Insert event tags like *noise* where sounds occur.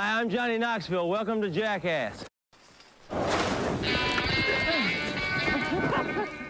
Hi, I'm Johnny Knoxville. Welcome to Jackass. *laughs*